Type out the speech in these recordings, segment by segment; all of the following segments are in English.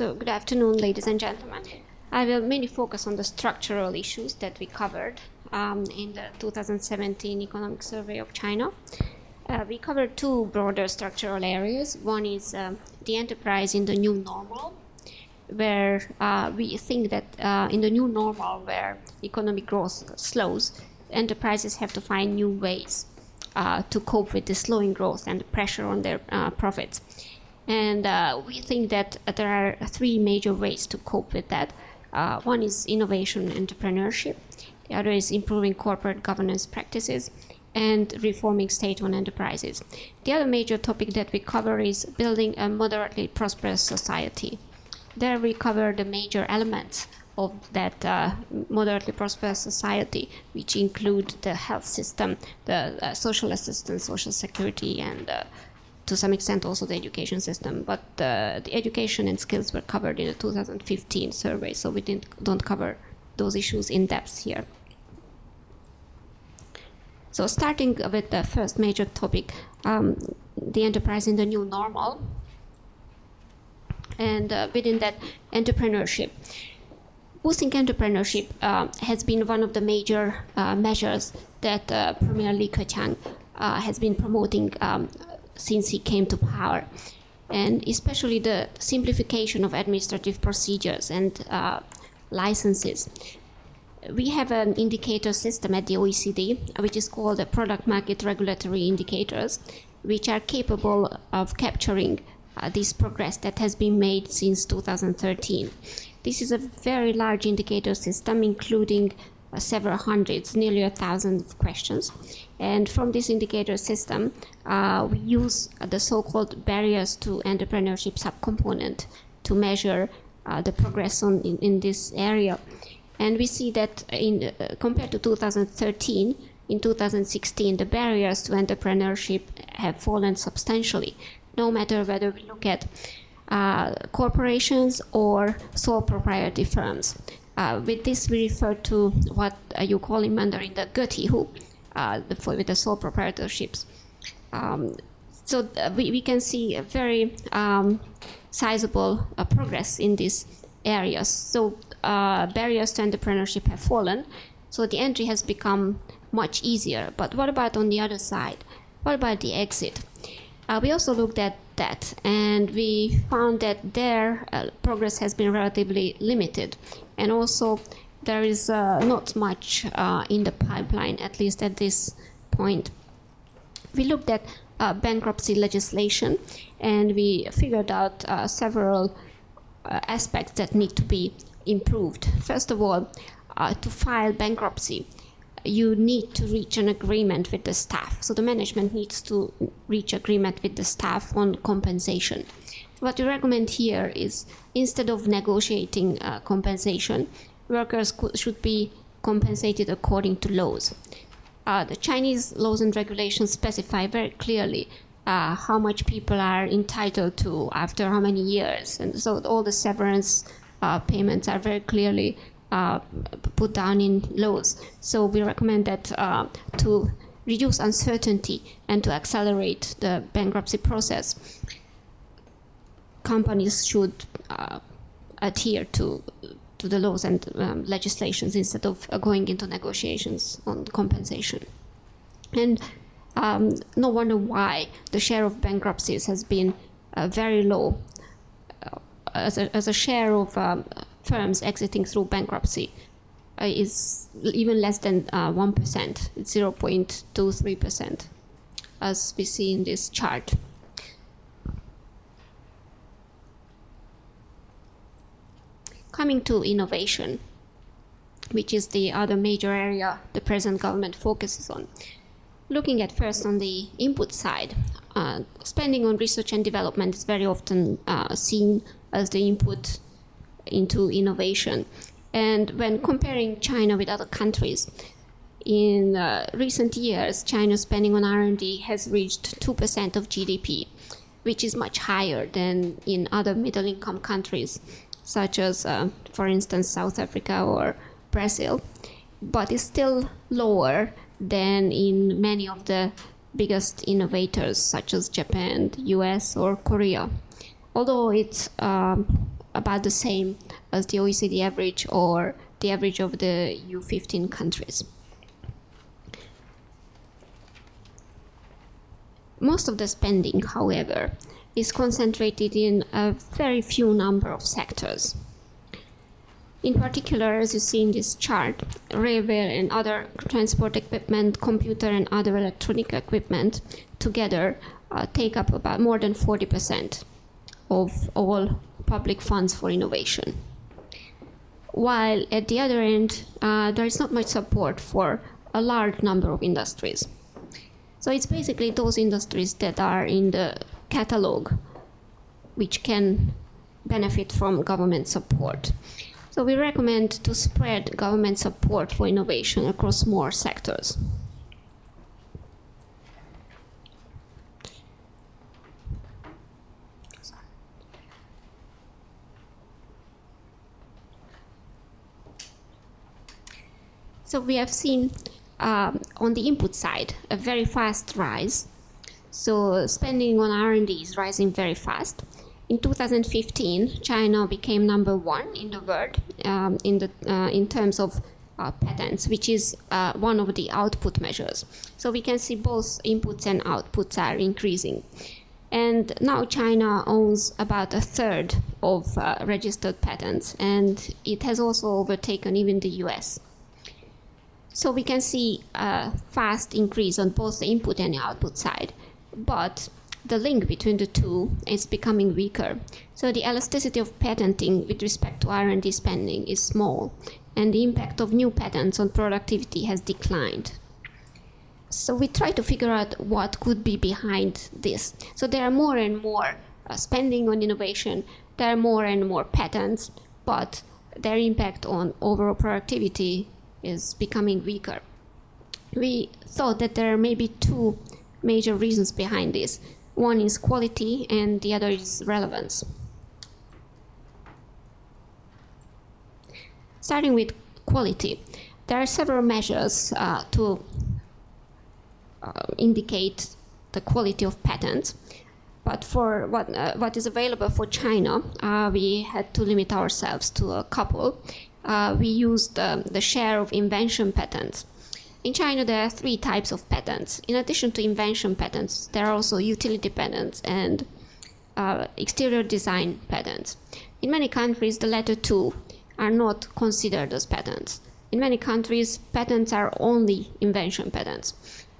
So, good afternoon, ladies and gentlemen. I will mainly focus on the structural issues that we covered um, in the 2017 Economic Survey of China. Uh, we covered two broader structural areas. One is uh, the enterprise in the new normal, where uh, we think that uh, in the new normal, where economic growth slows, enterprises have to find new ways uh, to cope with the slowing growth and the pressure on their uh, profits. And we think that there are three major ways to cope with that. one is innovation and entrepreneurship. The other is improving corporate governance practices and reforming state-owned enterprises. The other major topic that we cover is building a moderately prosperous society. There we cover the major elements of that uh, moderately prosperous society, which include the health system, the uh, social assistance, social security, and uh, to some extent also the education system. But uh, the education and skills were covered in the 2015 survey, so we didn't, don't cover those issues in depth here. So starting with the first major topic, um, the enterprise in the new normal, and uh, within that, entrepreneurship. Boosting entrepreneurship uh, has been one of the major uh, measures that uh, Premier Li Keqiang uh, has been promoting um, since he came to power, and especially the simplification of administrative procedures and uh, licenses we have an indicator system at the OECD, which is called the product market regulatory indicators, which are capable of capturing uh, this progress that has been made since 2013. This is a very large indicator system, including several hundreds, nearly a thousand questions. And from this indicator system, uh, we use the so-called barriers to entrepreneurship subcomponent to measure uh, the progress on, in, in this area. And we see that in uh, compared to 2013, in 2016, the barriers to entrepreneurship have fallen substantially, no matter whether we look at uh, corporations or sole proprietary firms. Uh, with this, we refer to what uh, you call in Mandarin the Getihu, uh, for, with the sole proprietorships. Um, so uh, we, we can see a very um, sizable uh, progress in these areas. So uh, barriers to entrepreneurship have fallen, so the entry has become much easier. But what about on the other side? What about the exit? Uh, we also looked at that, and we found that their uh, progress has been relatively limited, and also there is uh, not much uh, in the pipeline, at least at this point. We looked at uh, bankruptcy legislation, and we figured out several aspects that need to be improved. First of all, to file bankruptcy, you need to reach an agreement with the staff. So the management needs to reach agreement with the staff on compensation. What we recommend here is instead of negotiating uh, compensation, workers should be compensated according to laws. Uh, the Chinese laws and regulations specify very clearly uh, how much people are entitled to after how many years, and so all the severance uh, payments are very clearly uh, put down in laws. So we recommend that uh, to reduce uncertainty and to accelerate the bankruptcy process, companies should adhere to to the laws and um, legislations instead of uh, going into negotiations on compensation. And um, no wonder why the share of bankruptcies has been uh, very low as a, as a share of um, firms exiting through bankruptcy uh, is even less than uh, 1%, it's 0.23%, as we see in this chart. Coming to innovation, which is the other major area the present government focuses on. Looking at first on the input side, uh, spending on research and development is very often uh, seen as the input into innovation. And when comparing China with other countries, in uh, recent years, China's spending on R&D has reached 2% of GDP, which is much higher than in other middle-income countries, such as, uh, for instance, South Africa or Brazil, but is still lower than in many of the biggest innovators, such as Japan, US, or Korea although it's um, about the same as the OECD average or the average of the EU15 countries. Most of the spending, however, is concentrated in a very few number of sectors. In particular, as you see in this chart, railway and other transport equipment, computer and other electronic equipment together uh, take up about more than 40% of all public funds for innovation. While at the other end, uh, there is not much support for a large number of industries. So it's basically those industries that are in the catalog which can benefit from government support. So we recommend to spread government support for innovation across more sectors. So we have seen um, on the input side a very fast rise. So spending on R&D is rising very fast. In 2015, China became number one in the world um, in, the, uh, in terms of uh, patents, which is uh, one of the output measures. So we can see both inputs and outputs are increasing. And now China owns about a third of uh, registered patents, and it has also overtaken even the US. So we can see a fast increase on both the input and the output side. But the link between the two is becoming weaker. So the elasticity of patenting with respect to R&D spending is small, and the impact of new patents on productivity has declined. So we try to figure out what could be behind this. So there are more and more uh, spending on innovation, there are more and more patents, but their impact on overall productivity is becoming weaker. We thought that there are maybe two major reasons behind this. One is quality and the other is relevance. Starting with quality, there are several measures uh, to uh, indicate the quality of patents. But for what, uh, what is available for China, uh, we had to limit ourselves to a couple uh, we used um, the share of invention patents. In China, there are three types of patents. In addition to invention patents, there are also utility patents and uh, exterior design patents. In many countries, the latter two are not considered as patents. In many countries, patents are only invention patents.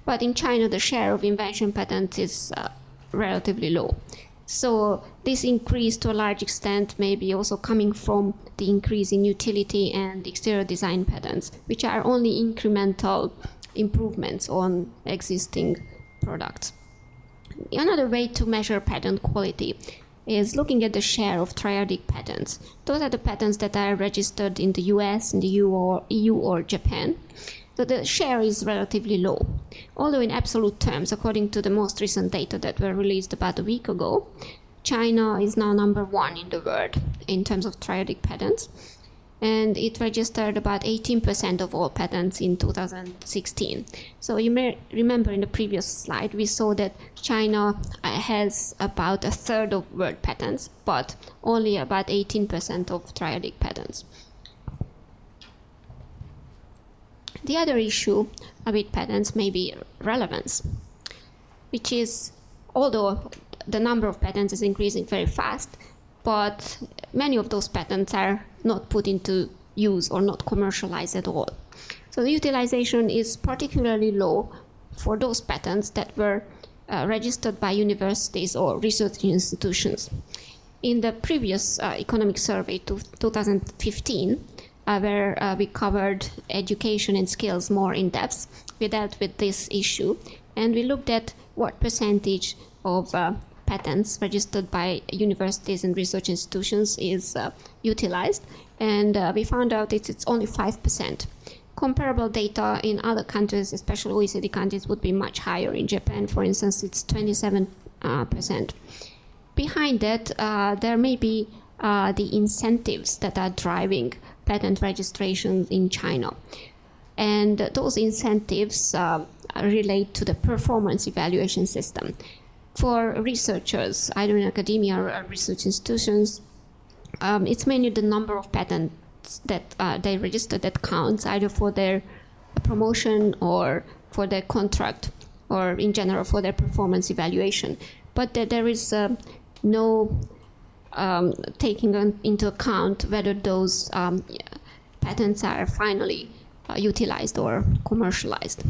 But in China, the share of invention patents is uh, relatively low. So this increase to a large extent may be also coming from the increase in utility and exterior design patents, which are only incremental improvements on existing products. Another way to measure patent quality is looking at the share of triadic patents. Those are the patents that are registered in the US, in the EU or, EU or Japan. So the share is relatively low. Although in absolute terms, according to the most recent data that were released about a week ago, China is now number one in the world in terms of triadic patents. And it registered about 18% of all patents in 2016. So you may remember in the previous slide, we saw that China uh, has about a third of world patents, but only about 18% of triadic patents. The other issue with patents may be relevance, which is, although the number of patents is increasing very fast, but many of those patents are not put into use or not commercialized at all. So the utilization is particularly low for those patents that were uh, registered by universities or research institutions. In the previous uh, economic survey, to 2015, uh, where uh, we covered education and skills more in depth. We dealt with this issue and we looked at what percentage of uh, patents registered by universities and research institutions is uh, utilized, and uh, we found out it's, it's only 5%. Comparable data in other countries, especially OECD countries, would be much higher. In Japan, for instance, it's 27%. Uh, Behind that, there may be the incentives that are driving patent registrations in China. And those incentives uh, relate to the performance evaluation system. For researchers, either in academia or research institutions, um, it's mainly the number of patents that uh, they register that counts, either for their promotion or for their contract, or in general for their performance evaluation. But there is uh, no um, taking into account whether those um, patents are finally uh, utilized or commercialized.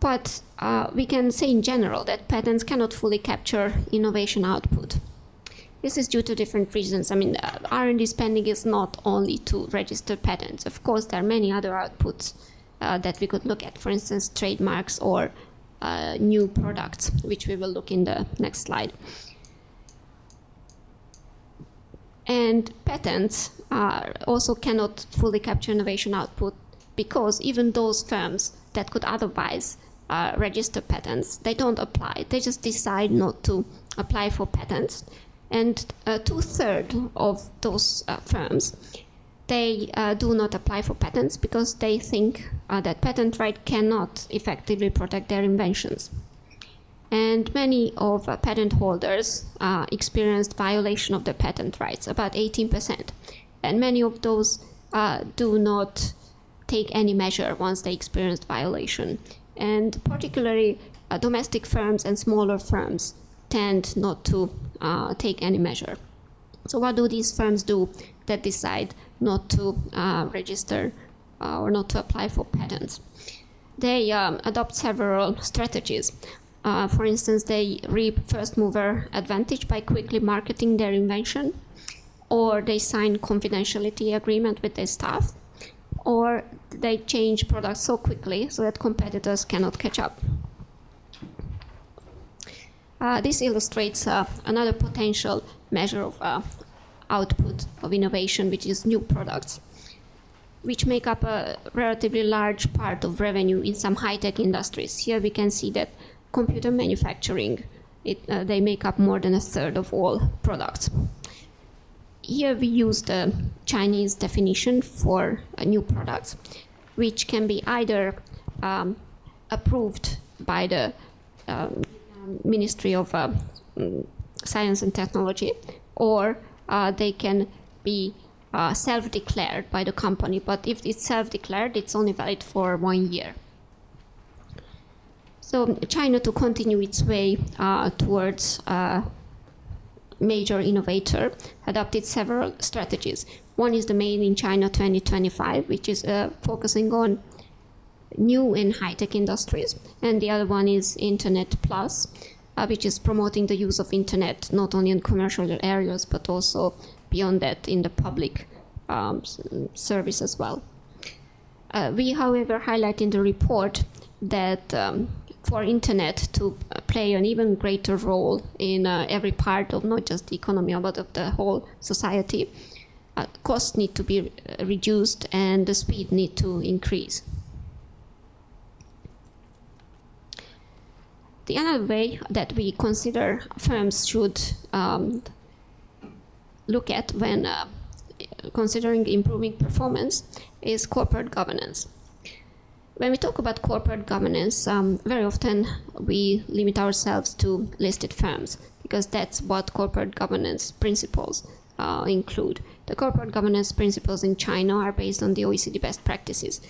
But uh, we can say in general that patents cannot fully capture innovation output. This is due to different reasons. I mean, uh, R&D spending is not only to register patents. Of course, there are many other outputs uh, that we could look at. For instance, trademarks or uh, new products, which we will look in the next slide. And patents also cannot fully capture innovation output because even those firms that could otherwise uh, register patents, they don't apply. They just decide not to apply for patents. And uh, two-thirds of those uh, firms, they uh, do not apply for patents because they think uh, that patent right cannot effectively protect their inventions. And many of uh, patent holders experienced violation of their patent rights, about 18%. And many of those do not take any measure once they experienced violation and particularly uh, domestic firms and smaller firms tend not to uh, take any measure. So what do these firms do that decide not to uh, register uh, or not to apply for patents? They um, adopt several strategies. Uh, for instance, they reap first mover advantage by quickly marketing their invention, or they sign confidentiality agreement with their staff, or they change products so quickly so that competitors cannot catch up. Uh, this illustrates uh, another potential measure of uh, output of innovation, which is new products, which make up a relatively large part of revenue in some high-tech industries. Here we can see that computer manufacturing, it, uh, they make up more than a third of all products here we use the Chinese definition for new products, which can be either um, approved by the um, Ministry of uh, Science and Technology, or uh, they can be uh, self-declared by the company. But if it's self-declared, it's only valid for one year. So China, to continue its way uh, towards uh, major innovator, adopted several strategies. One is the Made in China 2025, which is uh, focusing on new and high-tech industries, and the other one is Internet Plus, uh, which is promoting the use of internet not only in commercial areas but also beyond that in the public um, service as well. Uh, we, however, highlight in the report that um, for internet to play an even greater role in uh, every part of not just the economy but of the whole society, uh, costs need to be uh, reduced and the speed need to increase. The other way that we consider firms should um, look at when uh, considering improving performance is corporate governance. When we talk about corporate governance, um, very often we limit ourselves to listed firms because that's what corporate governance principles uh, include. The corporate governance principles in China are based on the OECD best practices.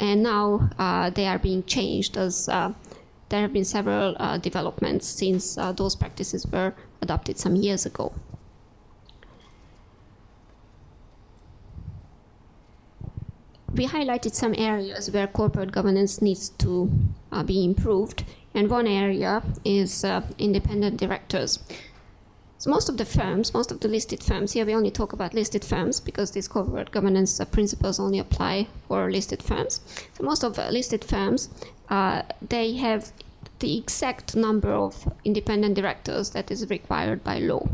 And now uh, they are being changed as uh, there have been several uh, developments since uh, those practices were adopted some years ago. we highlighted some areas where corporate governance needs to uh, be improved, and one area is independent directors. So most of the firms, most of the listed firms, here we only talk about listed firms because these corporate governance uh, principles only apply for listed firms. So most of the listed firms, uh, they have the exact number of independent directors that is required by law.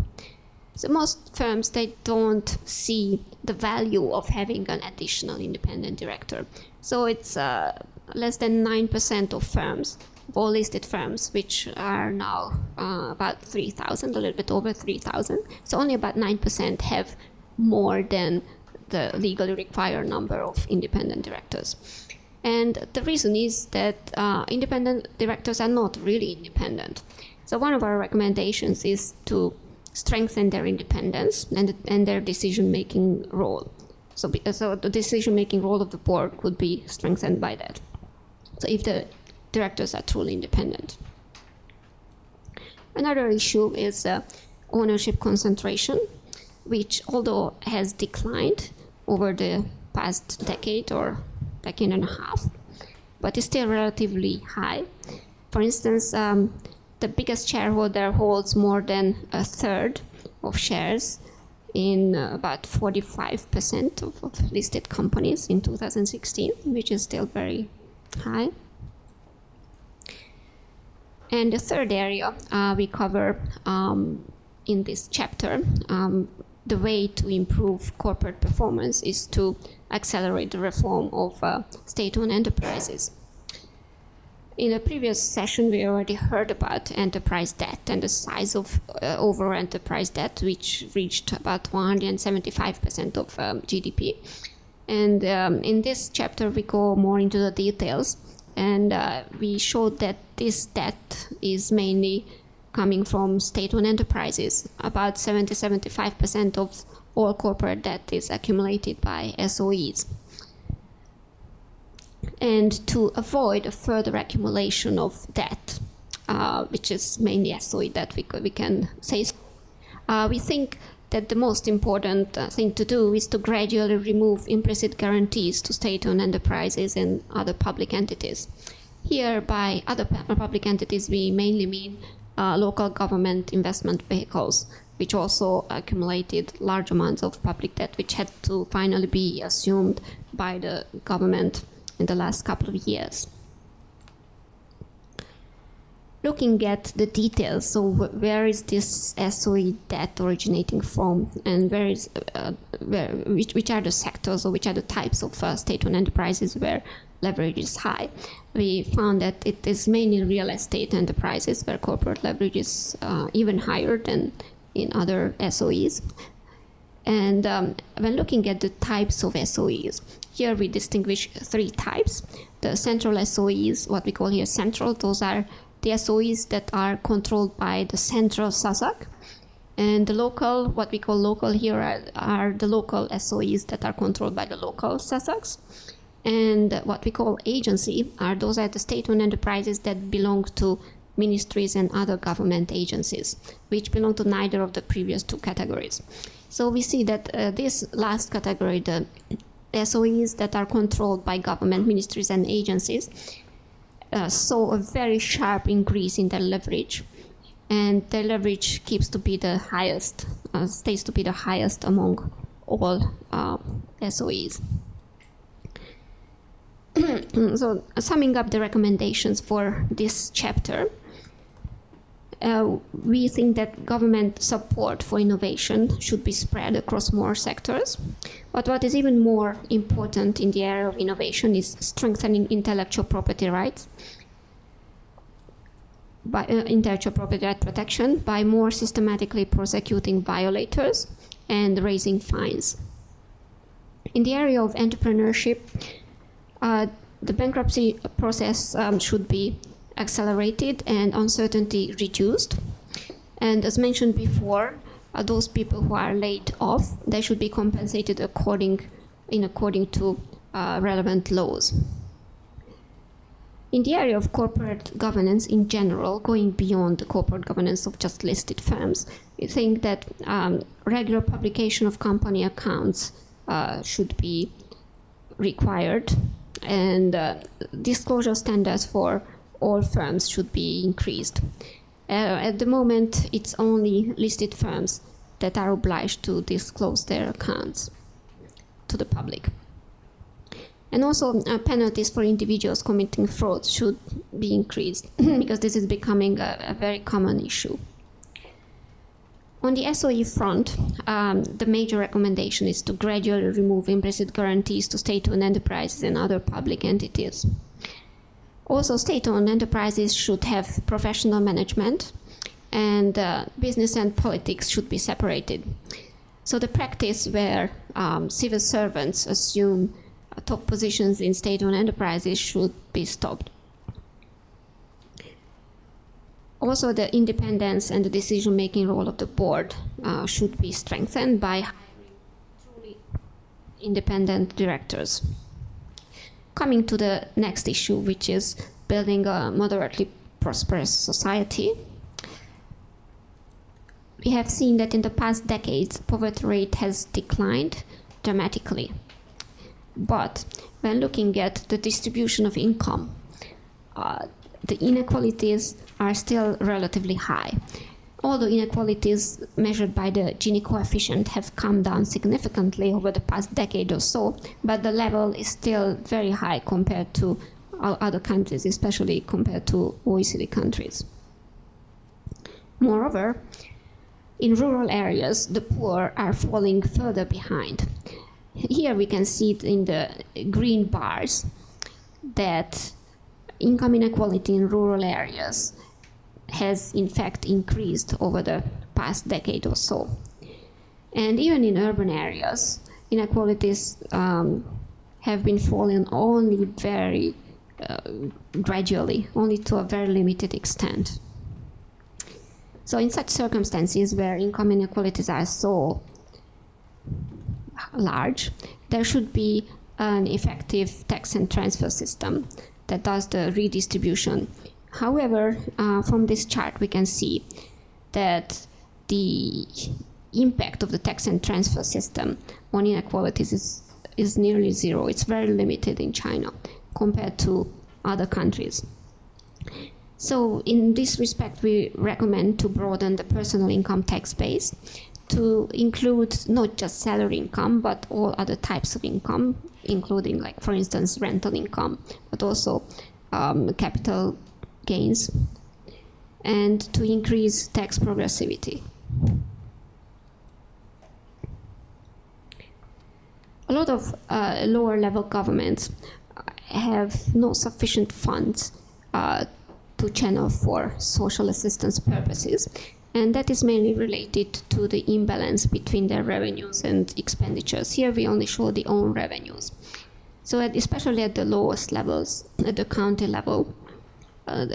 So most firms, they don't see the value of having an additional independent director. So it's uh, less than 9% of firms, all listed firms, which are now uh, about 3,000, a little bit over 3,000. So only about 9% have more than the legally required number of independent directors. And the reason is that uh, independent directors are not really independent. So one of our recommendations is to strengthen their independence and, and their decision-making role. So, so the decision-making role of the board could be strengthened by that. So if the directors are truly independent. Another issue is uh, ownership concentration, which although has declined over the past decade or decade and a half, but is still relatively high. For instance, um, the biggest shareholder holds more than a third of shares in uh, about 45% of, of, listed companies in 2016, which is still very high. And the third area uh, we cover um, in this chapter, um, the way to improve corporate performance is to accelerate the reform of uh, state-owned enterprises. In the previous session, we already heard about enterprise debt and the size of uh, overall enterprise debt, which reached about 175% of um, GDP. And um, in this chapter, we go more into the details, and uh, we showed that this debt is mainly coming from state-owned enterprises. About 70-75% of all corporate debt is accumulated by SOEs and to avoid a further accumulation of debt, uh, which is mainly SOE that we, we can say. Uh, we think that the most important uh, thing to do is to gradually remove implicit guarantees to state-owned enterprises and other public entities. Here, by other public entities, we mainly mean uh, local government investment vehicles, which also accumulated large amounts of public debt, which had to finally be assumed by the government in the last couple of years. Looking at the details, so where is this SOE debt originating from, and where is uh, where, which, which are the sectors or which are the types of uh, state-owned enterprises where leverage is high? We found that it is mainly real estate enterprises where corporate leverage is uh, even higher than in other SOEs. And um, when looking at the types of SOEs, here we distinguish three types. The central SOEs, what we call here central, those are the SOEs that are controlled by the central SASAC. And the local, what we call local here, are, are the local SOEs that are controlled by the local SASACs. And what we call agency are those are the state-owned enterprises that belong to ministries and other government agencies, which belong to neither of the previous two categories. So we see that uh, this last category, the SOEs that are controlled by government ministries and agencies uh, saw a very sharp increase in their leverage. And their leverage keeps to be the highest, uh, stays to be the highest among all uh, SOEs. so, summing up the recommendations for this chapter, uh, we think that government support for innovation should be spread across more sectors. But what is even more important in the area of innovation is strengthening intellectual property rights by uh, intellectual property right protection by more systematically prosecuting violators and raising fines. In the area of entrepreneurship, uh, the bankruptcy process um, should be accelerated and uncertainty reduced. And as mentioned before, those people who are laid off, they should be compensated according, in according to uh, relevant laws. In the area of corporate governance in general, going beyond the corporate governance of just listed firms, we think that um, regular publication of company accounts uh, should be required, and uh, disclosure standards for all firms should be increased. Uh, at the moment, it's only listed firms that are obliged to disclose their accounts to the public. And also, uh, penalties for individuals committing fraud should be increased because this is becoming a, a, very common issue. On the SOE front, um, the major recommendation is to gradually remove implicit guarantees to state-owned enterprises and other public entities. Also, state-owned enterprises should have professional management, and uh, business and politics should be separated. So the practice where um, civil servants assume uh, top positions in state-owned enterprises should be stopped. also, the independence and the decision-making role of the board uh, should be strengthened by hiring truly independent directors. Coming to the next issue, which is building a moderately prosperous society, we have seen that in the past decades, poverty rate has declined dramatically. But when looking at the distribution of income, uh, the inequalities are still relatively high. Although inequalities measured by the Gini coefficient have come down significantly over the past decade or so, but the level is still very high compared to other countries, especially compared to OECD countries. Moreover, in rural areas, the poor are falling further behind. Here we can see it in the green bars that income inequality in rural areas has in fact increased over the past decade or so. And even in urban areas, inequalities um, have been falling only very uh, gradually, only to a very limited extent. So in such circumstances where income inequalities are so large, there should be an effective tax and transfer system that does the redistribution. However, uh, from this chart, we can see that the impact of the tax and transfer system on inequalities is, is nearly zero. It's very limited in China compared to other countries. So in this respect, we recommend to broaden the personal income tax base to include not just salary income, but all other types of income, including, like, for instance, rental income, but also um, capital gains, and to increase tax progressivity. A lot of uh, lower level governments have no sufficient funds uh, to channel for social assistance purposes and that is mainly related to the imbalance between their revenues and expenditures. Here we only show the own revenues. So at, especially at the lowest levels, at the county level,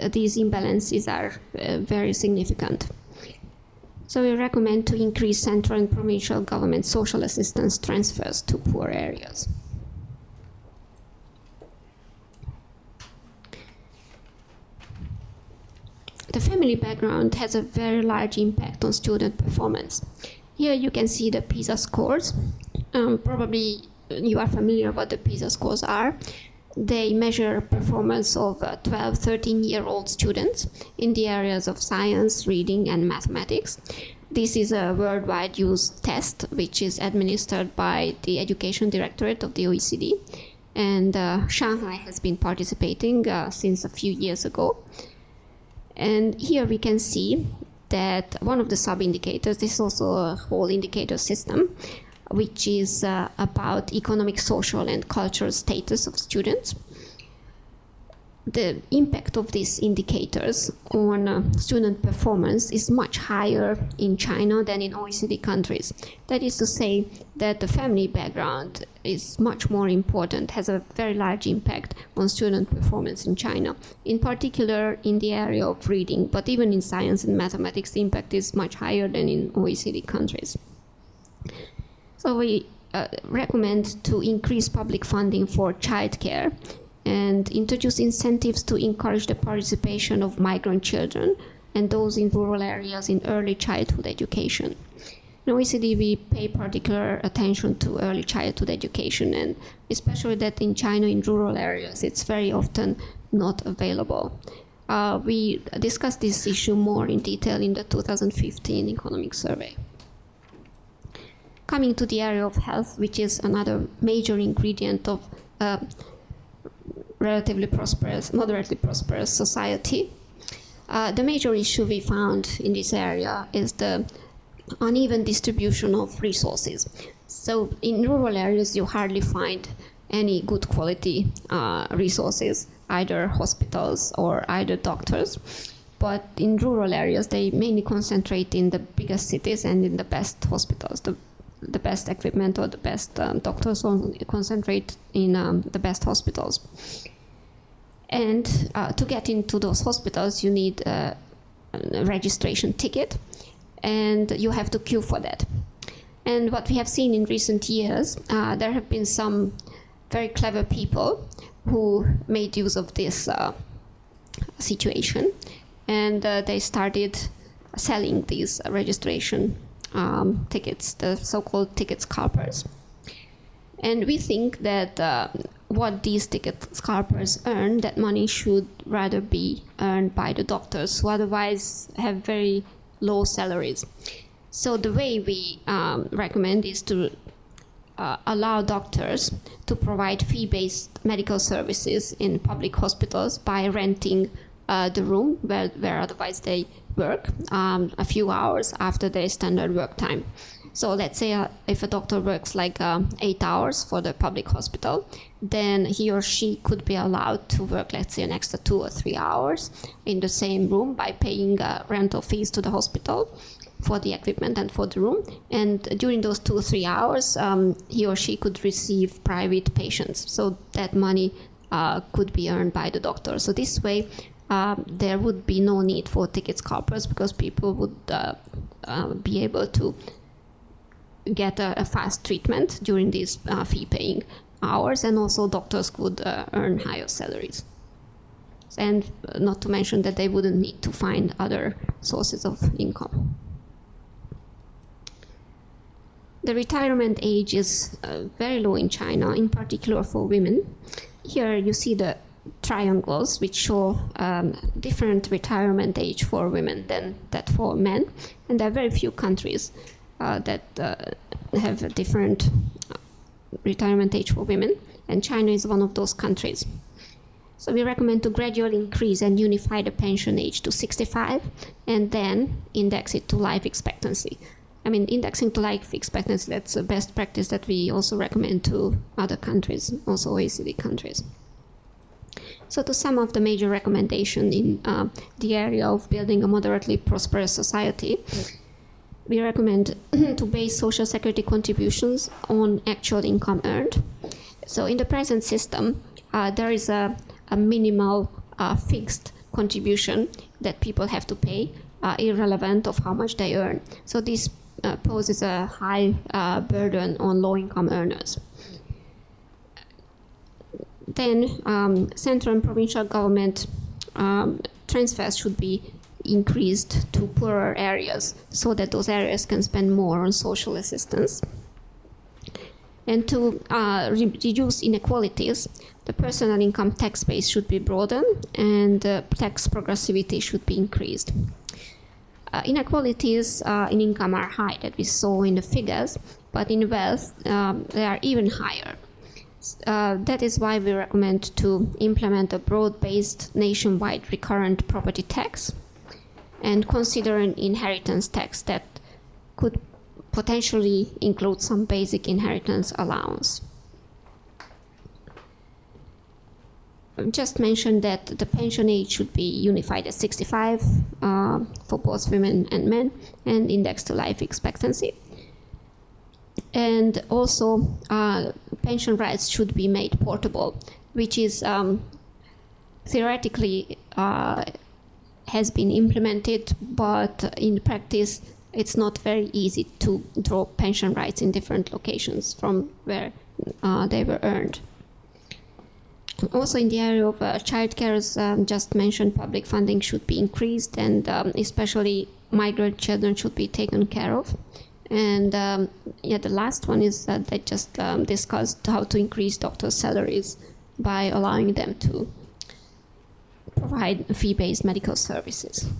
these imbalances are uh, very significant. So we recommend to increase central and provincial government social assistance transfers to poor areas. The family background has a very large impact on student performance. Here you can see the PISA scores. Um, probably you are familiar what the PISA scores are. They measure performance of uh, 12, 13 year old students in the areas of science, reading, and mathematics. This is a worldwide used test which is administered by the Education Directorate of the OECD. And uh, Shanghai has been participating uh, since a few years ago. And here we can see that one of the sub-indicators, this is also a whole indicator system, which is uh, about economic, social, and cultural status of students. The impact of these indicators on uh, student performance is much higher in China than in OECD countries. That is to say that the family background is much more important, has a very large impact on student performance in China, in particular in the area of reading, but even in science and mathematics, the impact is much higher than in OECD countries. So we uh, recommend to increase public funding for childcare and introduce incentives to encourage the participation of migrant children and those in rural areas in early childhood education. In OECD, we pay particular attention to early childhood education, and especially that in China, in rural areas, it's very often not available. Uh, we discussed this issue more in detail in the 2015 economic survey. Coming to the area of health, which is another major ingredient of uh, relatively prosperous, moderately prosperous society, uh, the major issue we found in this area is the uneven distribution of resources. So in rural areas, you hardly find any good quality uh, resources, either hospitals or either doctors. But in rural areas, they mainly concentrate in the biggest cities and in the best hospitals. The the best equipment or the best um, doctors concentrate in um, the best hospitals. And uh, to get into those hospitals, you need uh, a registration ticket, and you have to queue for that. And what we have seen in recent years, uh, there have been some very clever people who made use of this uh, situation, and uh, they started selling these registration um, tickets, the so-called ticket scalpers. And we think that uh, what these ticket scalpers earn, that money should rather be earned by the doctors who otherwise have very low salaries. So the way we um, recommend is to uh, allow doctors to provide fee-based medical services in public hospitals by renting uh, the room where, where otherwise they work um, a few hours after their standard work time. So let's say uh, if a doctor works like uh, eight hours for the public hospital, then he or she could be allowed to work, let's say, an extra two or three hours in the same room by paying uh, rental fees to the hospital for the equipment and for the room. And during those two or three hours, um, he or she could receive private patients. So that money uh, could be earned by the doctor. So this way, um, there would be no need for ticket scalpers because people would uh, uh, be able to get a, a fast treatment during these uh, fee paying hours, and also doctors could uh, earn higher salaries. And not to mention that they wouldn't need to find other sources of income. The retirement age is uh, very low in China, in particular for women. Here you see the triangles which show um, different retirement age for women than that for men, and there are very few countries uh, that uh, have a different retirement age for women, and China is one of those countries. So we recommend to gradually increase and unify the pension age to 65 and then index it to life expectancy. I mean, indexing to life expectancy, that's a best practice that we also recommend to other countries, also OECD countries. So to sum up the major recommendation in uh, the area of building a moderately prosperous society, we recommend to base social security contributions on actual income earned. So in the present system, uh, there is a, a minimal uh, fixed contribution that people have to pay, uh, irrelevant of how much they earn. So this uh, poses a high uh, burden on low-income earners. Then um, central and provincial government um, transfers should be increased to poorer areas so that those areas can spend more on social assistance. And to uh, re reduce inequalities, the personal income tax base should be broadened and uh, tax progressivity should be increased. Uh, inequalities uh, in income are high that we saw in the figures, but in wealth um, they are even higher. Uh, that is why we recommend to implement a broad-based nationwide recurrent property tax and consider an inheritance tax that could potentially include some basic inheritance allowance. I've just mentioned that the pension age should be unified at 65 uh, for both women and men and indexed to life expectancy. And also, uh, pension rights should be made portable, which is um, theoretically uh, has been implemented, but in practice, it's not very easy to draw pension rights in different locations from where uh, they were earned. Also, in the area of uh, childcare, as um, just mentioned, public funding should be increased, and um, especially migrant children should be taken care of. And um, yeah, the last one is that they just um, discussed how to increase doctors' salaries by allowing them to provide fee-based medical services.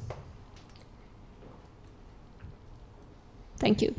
Thank you.